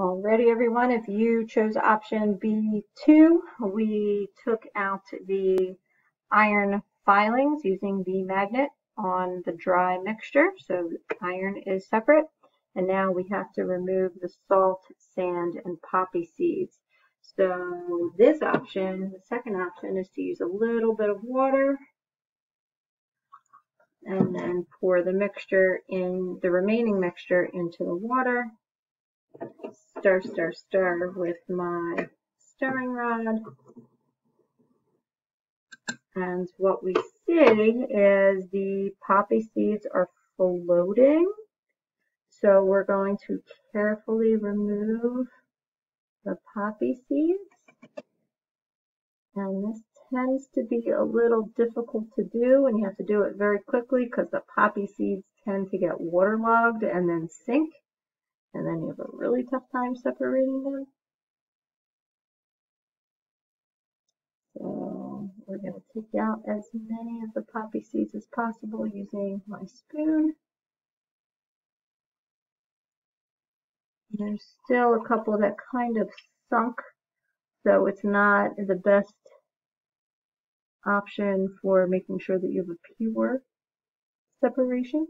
Alrighty, everyone, if you chose option B2, we took out the iron filings using the magnet on the dry mixture. So iron is separate. And now we have to remove the salt, sand, and poppy seeds. So this option, the second option, is to use a little bit of water and then pour the mixture in, the remaining mixture into the water. Stir, stir, stir with my stirring rod. And what we see is the poppy seeds are floating. So we're going to carefully remove the poppy seeds. And this tends to be a little difficult to do and you have to do it very quickly because the poppy seeds tend to get waterlogged and then sink and then you have a really tough time separating them. So we're going to take out as many of the poppy seeds as possible using my spoon. There's still a couple that kind of sunk, so it's not the best option for making sure that you have a pure separation.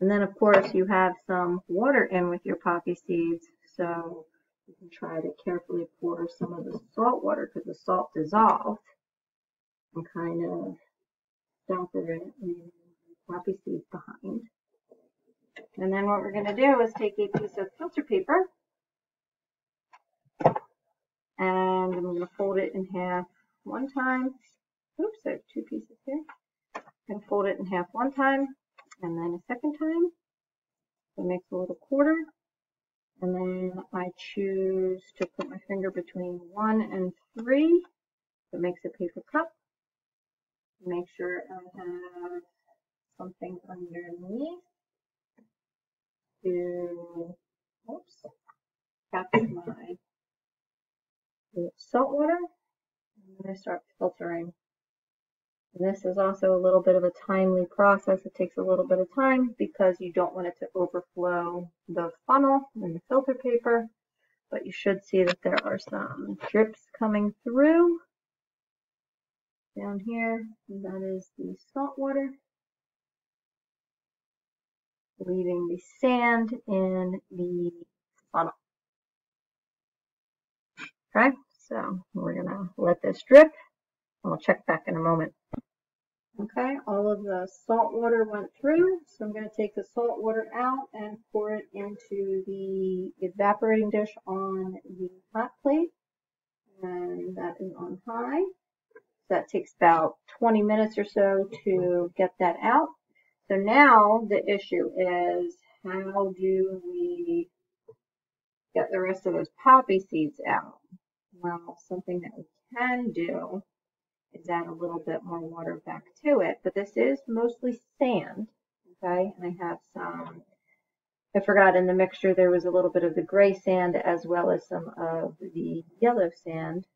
And then of course you have some water in with your poppy seeds, so you can try to carefully pour some of the salt water because the salt dissolved and kind of dump it in poppy seeds behind. And then what we're going to do is take a piece of filter paper and I'm going to fold it in half one time. Oops, I have two pieces here. To fold it in half one time and then a second time. It makes a little quarter. And then I choose to put my finger between one and three. It makes a paper cup. Make sure I have something underneath to, oops, capture my salt water. I'm going to start filtering and this is also a little bit of a timely process. It takes a little bit of time because you don't want it to overflow the funnel and the filter paper. But you should see that there are some drips coming through down here. that is the salt water. Leaving the sand in the funnel. Okay, so we're going to let this drip. I'll check back in a moment. Okay, all of the salt water went through, so I'm going to take the salt water out and pour it into the evaporating dish on the hot plate. And that is on high. So That takes about 20 minutes or so to get that out. So now the issue is how do we get the rest of those poppy seeds out? Well, something that we can do add a little bit more water back to it. But this is mostly sand, okay? And I have some, I forgot in the mixture there was a little bit of the gray sand as well as some of the yellow sand.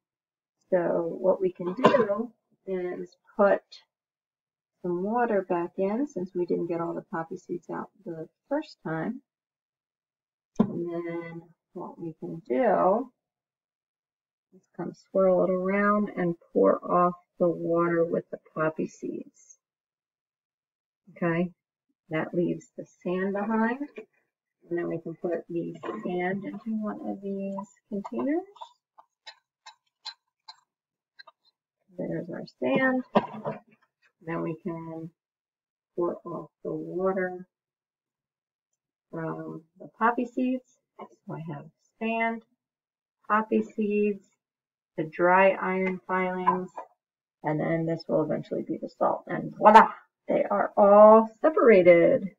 So what we can do is put some water back in since we didn't get all the poppy seeds out the first time. And then what we can do is kind of swirl it around and pour off the water with the poppy seeds. Okay, that leaves the sand behind. And then we can put the sand into one of these containers. There's our sand. Then we can pour off the water from the poppy seeds. So I have sand, poppy seeds, the dry iron filings, and then this will eventually be the salt. And voila, they are all separated.